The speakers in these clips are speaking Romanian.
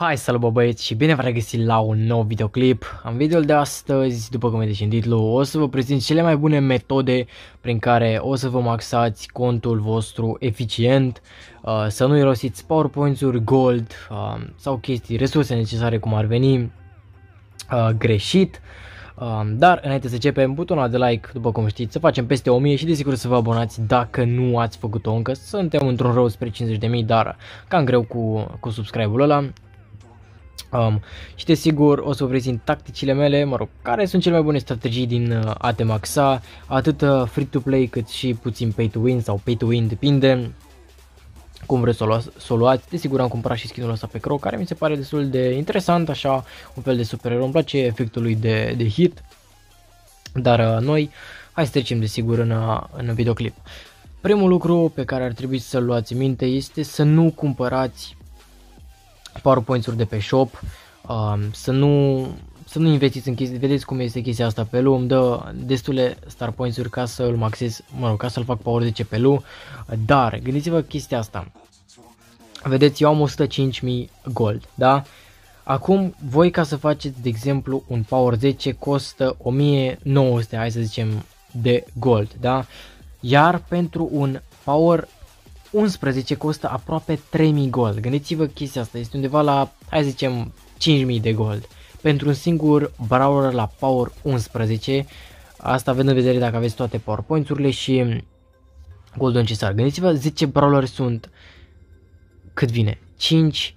Hai salut băieți și bine v-am regăsit la un nou videoclip. În videoul de astăzi, după cum vedeți în titlu, o să vă prezint cele mai bune metode prin care o să vă maxați contul vostru eficient, uh, să nu irosiți PowerPoint-uri, gold uh, sau chestii, resurse necesare cum ar veni uh, greșit. dar înainte să începem, butonul de like, după cum știți, să facem peste 1000 și desigur să vă abonați dacă nu ați făcut-o încă. Suntem într-un rău spre 50.000, dar cam greu cu, cu subscribe-ul ăla. Um, și desigur o să vă prezint tacticile mele, mă rog, care sunt cele mai bune strategii din uh, a te maxa, atât uh, free-to-play cât și puțin pay-to-win sau pay-to-win, depinde cum vreți să o, luați, să o luați. Desigur am cumpărat și skinul ăsta pe Crow, care mi se pare destul de interesant, așa, un fel de superhero, îmi place efectul lui de, de hit. Dar uh, noi, hai să trecem desigur în, uh, în videoclip. Primul lucru pe care ar trebui să-l luați în minte este să nu cumpărați PowerPoint-uri de pe shop, uh, să nu să nu investiți în chestii, vedeți cum este chestia asta pe lu, îmi dă destule star points-uri ca să-l maxez, mă rog, ca să-l fac power 10 pe lu, dar gândiți-vă chestia asta. Vedeți, eu am 105.000 gold, da? Acum, voi ca să faceți, de exemplu, un power 10 costă 1900, hai să zicem, de gold, da? Iar pentru un power 11 costă aproape 3000 gold. Gândiți-vă chestia asta, este undeva la, hai să zicem, 5000 de gold. Pentru un singur brawler la Power 11, asta având în vedere dacă aveți toate PowerPoint-urile și goldul necesar. Gândiți-vă 10 brawler sunt, cât vine? 5,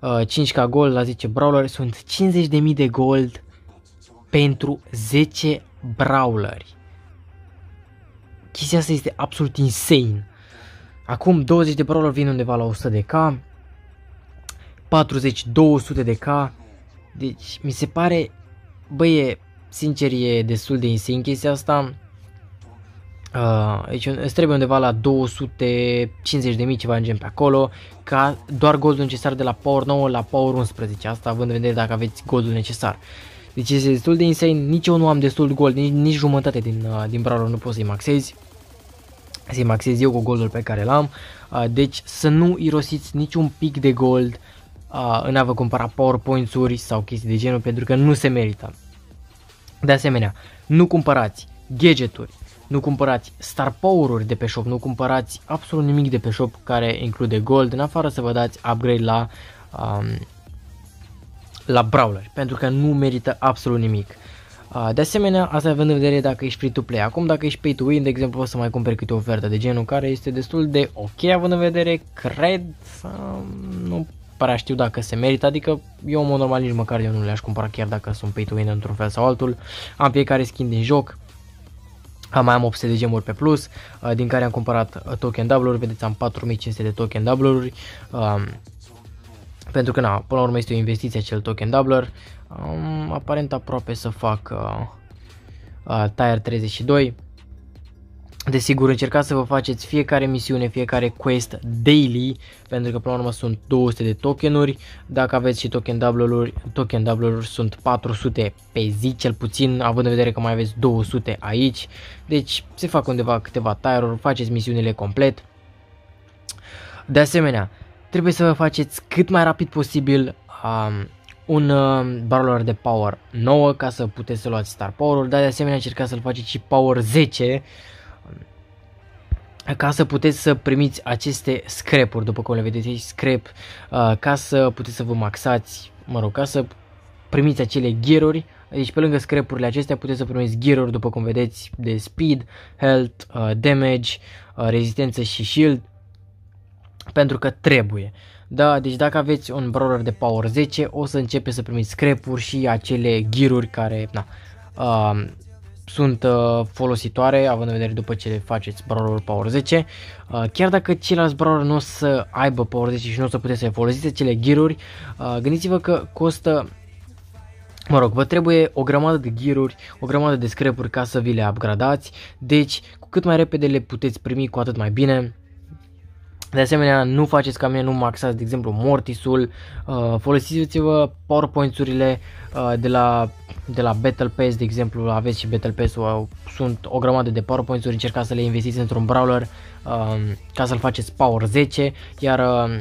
uh, 5 ca gold la 10 brawler sunt 50.000 de gold pentru 10 brawleri. Chestia asta este absolut insane. Acum 20 de brawler vin undeva la 100 de K, 40, 200 de K, deci mi se pare, băie, sincer e destul de insane chestia asta. Uh, deci îți trebuie undeva la 250 de mii ceva în gen pe acolo ca doar goldul necesar de la Power 9 la Power 11 asta având în vedere dacă aveți goldul necesar. Deci este destul de insane, nici eu nu am destul gold, nici, nici jumătate din, uh, din brawler nu poți să-i maxezi să-i maxez eu cu goldul pe care l-am. Uh, deci să nu irosiți niciun pic de gold uh, în a vă cumpăra powerpoints-uri sau chestii de genul pentru că nu se merită. De asemenea, nu cumpărați gadgeturi, nu cumpărați star power-uri de pe shop, nu cumpărați absolut nimic de pe shop care include gold, în afară să vă dați upgrade la, um, la brawler, pentru că nu merită absolut nimic. De asemenea, asta având în vedere dacă ești free to play. Acum dacă ești pay to win, de exemplu, poți să mai cumperi câte o ofertă de genul care este destul de ok având în vedere, cred, nu prea știu dacă se merită, adică eu în mod normal nici măcar eu nu le-aș cumpăra chiar dacă sunt pay to win într-un fel sau altul. Am fiecare skin din joc, mai am 800 de gemuri pe plus, din care am cumpărat token W-uri, vedeți am 4500 de token W-uri, pentru că, na, până la urmă este o investiție acel token doubler. Um, aparent aproape să fac uh, uh, Tire 32. Desigur, încercați să vă faceți fiecare misiune, fiecare quest daily, pentru că până la urmă sunt 200 de tokenuri. Dacă aveți și token double-uri, token double-uri sunt 400 pe zi cel puțin, având în vedere că mai aveți 200 aici. Deci se fac undeva câteva tire-uri, faceți misiunile complet. De asemenea, trebuie să vă faceți cât mai rapid posibil um, un uh, brawler de power 9 ca să puteți să luați star power dar de asemenea încercați să-l faceți și power 10 um, ca să puteți să primiți aceste scrap-uri, după cum le vedeți aici, scrap, uh, ca să puteți să vă maxați, mă rog, ca să primiți acele gear-uri, deci pe lângă scrap-urile acestea puteți să primiți gear după cum vedeți, de speed, health, uh, damage, uh, rezistență și shield, pentru că trebuie. Da, deci dacă aveți un brawler de power 10, o să începe să primiți scrap și acele gear care na, uh, sunt uh, folositoare, având în vedere după ce le faceți brawler power 10. Uh, chiar dacă ceilalți brawler nu o să aibă power 10 și nu o să puteți să folosiți acele gear uh, gândiți-vă că costă Mă rog, vă trebuie o grămadă de gear o grămadă de scrap ca să vi le upgradați, deci cu cât mai repede le puteți primi, cu atât mai bine. De asemenea, nu faceți ca mine, nu maxați, de exemplu, Mortisul, uh, folosiți-vă PowerPoint-urile uh, de, la, de la Battle Pass, de exemplu, aveți și Battle Pass-ul, uh, sunt o grămadă de PowerPoint-uri, încercați să le investiți într-un brawler uh, ca să-l faceți Power 10, iar uh,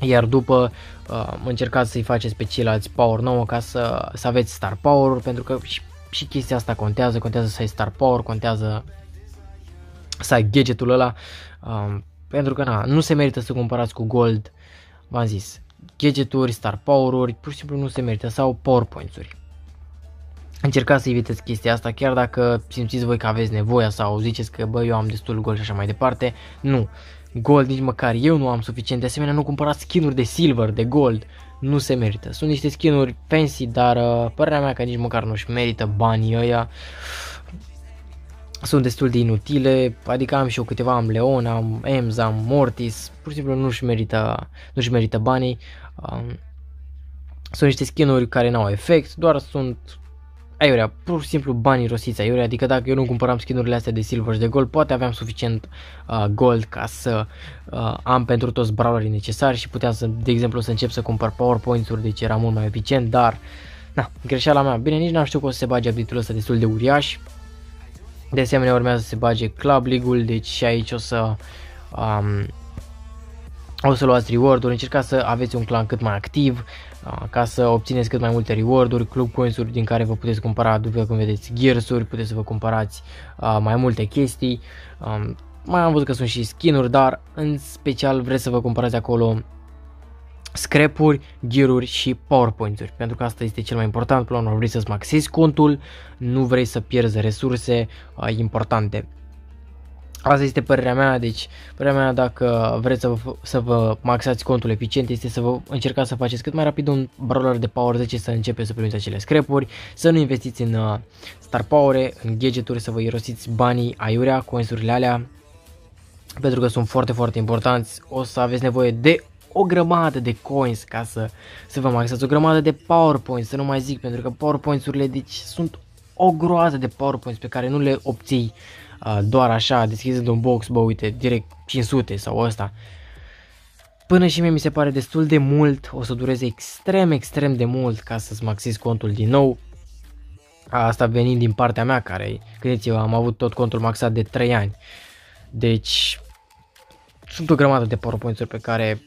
iar după uh, încercați să-i faceți pe ceilalți power 9 ca să, să aveți star power pentru că și, și chestia asta contează, contează să ai star power, contează să ai gadgetul ăla, uh, pentru că na, nu se merită să cumpărați cu gold, v-am zis, gadgeturi, star power-uri, pur și simplu nu se merită, sau powerpoints-uri. Încercați să evitați chestia asta, chiar dacă simțiți voi că aveți nevoia sau ziceți că bă, eu am destul gold și așa mai departe, nu. Gold nici măcar eu nu am suficient, de asemenea nu cumpărați skinuri de silver, de gold, nu se merită. Sunt niște skinuri fancy, dar uh, părerea mea că nici măcar nu-și merită banii ăia. Sunt destul de inutile, adică am și eu câteva, am Leon, am Ems, am Mortis, pur și simplu nu-și merită, nu-și merită banii. Um, sunt niște skinuri care n-au efect, doar sunt aiurea, pur și simplu banii rosiți aiurea, adică dacă eu nu cumpăram skinurile astea de silver și de gold, poate aveam suficient uh, gold ca să uh, am pentru toți brawlerii necesari și puteam să, de exemplu, să încep să cumpăr powerpoints-uri, deci era mult mai eficient, dar, na, greșeala mea, bine, nici n-am știut că o să se bage update-ul ăsta destul de uriaș, de asemenea urmează să se bage Club League-ul, deci și aici o să um, o să luați reward-uri, încercați să aveți un clan cât mai activ, ca să obțineți cât mai multe reward-uri, club coins-uri din care vă puteți cumpăra, după cum vedeți, gears-uri, puteți să vă cumpărați mai multe chestii. mai am văzut că sunt și skin-uri, dar în special vreți să vă cumpărați acolo scrap-uri, gear-uri și powerpoint-uri, pentru că asta este cel mai important, până la urmă vrei să-ți maxezi contul, nu vrei să pierzi resurse uh, importante. Asta este părerea mea, deci părerea mea dacă vreți să vă, să vă maxați contul eficient este să vă încercați să faceți cât mai rapid un brawler de power 10 să începeți să primiți acele scrapuri, să nu investiți în uh, star power, în gadgeturi, să vă irosiți banii aiurea, coinsurile alea, pentru că sunt foarte, foarte importanți, o să aveți nevoie de o grămadă de coins ca să, să vă maxați, o grămadă de powerpoints, să nu mai zic, pentru că powerpoints-urile deci sunt o groază de powerpoints pe care nu le obții doar așa, deschizând un box, bă, uite, direct 500 sau ăsta. Până și mie mi se pare destul de mult, o să dureze extrem, extrem de mult ca să-ți maxezi contul din nou. Asta venind din partea mea care, credeți-vă, am avut tot contul maxat de 3 ani. Deci, sunt o grămadă de powerpoint pe care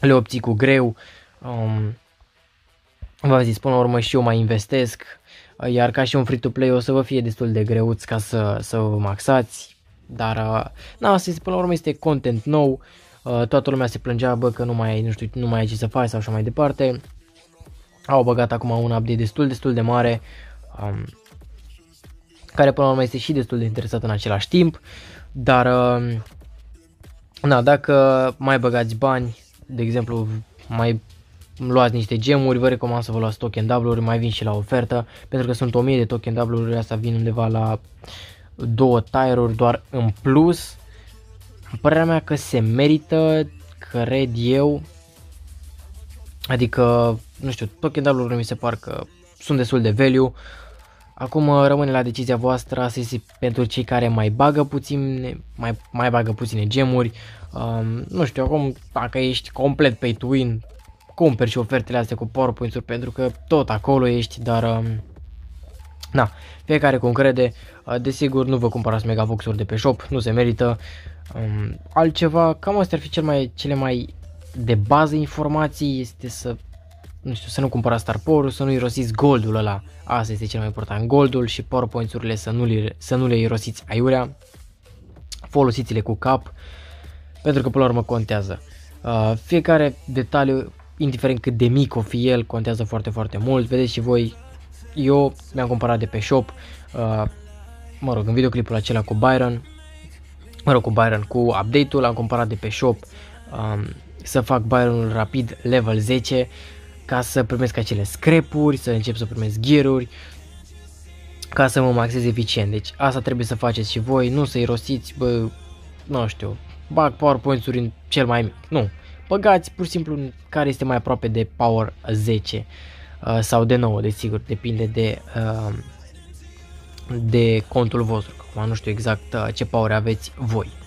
le obții cu greu. Um, v-am zis, până la urmă și eu mai investesc, iar ca și un free-to-play o să vă fie destul de greuț ca să, să vă maxați, dar uh, na, asta este, până la urmă este content nou, uh, toată lumea se plângea bă, că nu mai ai, nu știu, nu mai ai ce să faci sau așa mai departe, au băgat acum un update destul, destul de mare, um, care până la urmă este și destul de interesat în același timp, dar uh, na, dacă mai băgați bani, de exemplu, mai luați niște gemuri, vă recomand să vă luați token W-uri, mai vin și la ofertă, pentru că sunt 1000 de token W-uri, asta vin undeva la două tire-uri doar în plus. Părerea mea că se merită, cred eu, adică, nu știu, token W-uri mi se par că sunt destul de value, Acum rămâne la decizia voastră, asta este pentru cei care mai bagă puțin, mai, mai bagă puține gemuri. Um, nu știu, acum dacă ești complet pay to win, cumperi și ofertele astea cu PowerPoint-uri pentru că tot acolo ești, dar um, na, fiecare cum crede, uh, desigur nu vă cumpărați megavox-uri de pe shop, nu se merită. Um, altceva, cam astea ar fi cel mai, cele mai de bază informații, este să nu știu, să nu cumpărați Star Power, să nu irosiți goldul ăla, asta este cel mai important, goldul și PowerPoint-urile să nu le, să nu le irosiți aiurea, folosiți-le cu cap, pentru că până la urmă contează. Uh, fiecare detaliu indiferent cât de mic o fi el, contează foarte, foarte mult. Vedeți și voi, eu mi-am cumpărat de pe shop, uh, mă rog, în videoclipul acela cu Byron, mă rog, cu Byron, cu update-ul, am cumpărat de pe shop um, să fac Byron rapid level 10 ca să primesc acele scrapuri, să încep să primesc gear ca să mă maxez eficient. Deci asta trebuie să faceți și voi, nu să-i rosiți, bă, nu știu, bag PowerPoint-uri în cel mai mic. Nu, băgați pur și simplu care este mai aproape de Power 10 uh, sau de 9, desigur, depinde de, uh, de contul vostru. Acum nu știu exact uh, ce power aveți voi.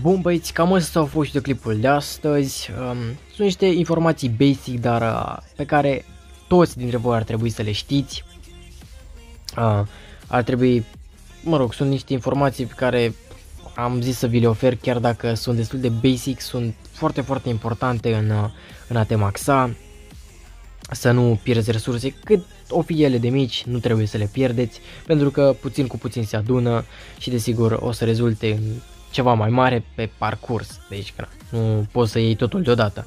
Bun băieți, cam astea au fost de clipul de astăzi. Um, sunt niște informații basic, dar uh, pe care toți dintre voi ar trebui să le știți. Uh, ar trebui, mă rog, sunt niște informații pe care am zis să vi le ofer chiar dacă sunt destul de basic, sunt foarte, foarte importante în, în a te maxa, să nu pierzi resurse cât o fi ele de mici, nu trebuie să le pierdeți, pentru că puțin cu puțin se adună și desigur o să rezulte în ceva mai mare pe parcurs, deci că nu poți să iei totul deodată.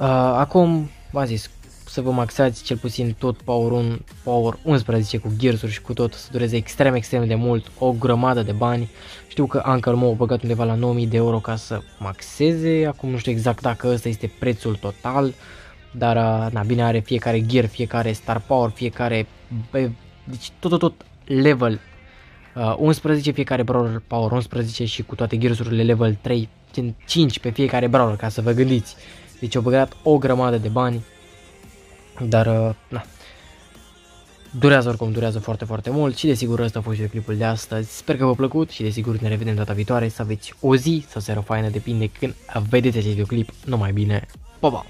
Uh, acum, v-am zis, să vă maxați cel puțin tot Power, 1, Power 11 cu gears și cu tot să dureze extrem, extrem de mult, o grămadă de bani. Știu că Uncle Mo a băgat undeva la 9000 de euro ca să maxeze, acum nu știu exact dacă ăsta este prețul total, dar uh, na, bine are fiecare gear, fiecare star power, fiecare, deci tot, tot, tot level uh, 11, fiecare brawler power 11 și cu toate gearsurile level 3, 5 pe fiecare brawler ca să vă gândiți. Deci au băgat o grămadă de bani dar, uh, na, durează oricum, durează foarte, foarte mult și desigur ăsta a fost clipul de astăzi. Sper că v-a plăcut și desigur ne revedem data viitoare, să aveți o zi sau seară faină, depinde când vedeți acest videoclip, numai bine, pa, pa!